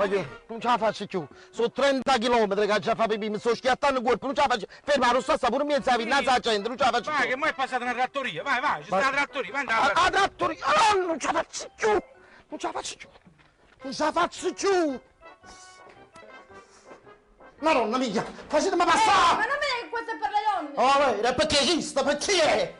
Voglio, non ce la faccio più. Sono 30 km che già fa pipì, mi sto schiattando il corpo, non ce la faccio. Ferma, lo sta pure mezza vita, non sa la gente, non ce la faccio Vai, che mo è passata una trattoria. Vai, vai, ci sta la trattoria. Vai, A, andare. La trattoria, ah, non ce la faccio più. Non ce la faccio più. Non ce la faccio più. Madonna mia, facetemi Eh, ma non vedi che questo è per le donne? Oh, vero, perché è sta? Perché è?